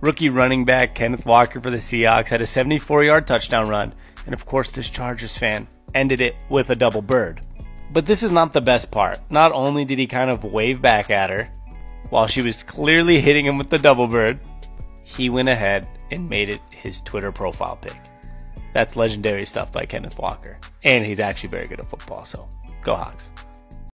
Rookie running back Kenneth Walker for the Seahawks had a 74 yard touchdown run, and of course, this Chargers fan ended it with a double bird. But this is not the best part. Not only did he kind of wave back at her while she was clearly hitting him with the double bird, he went ahead and made it his Twitter profile pic. That's legendary stuff by Kenneth Walker. And he's actually very good at football, so go Hawks.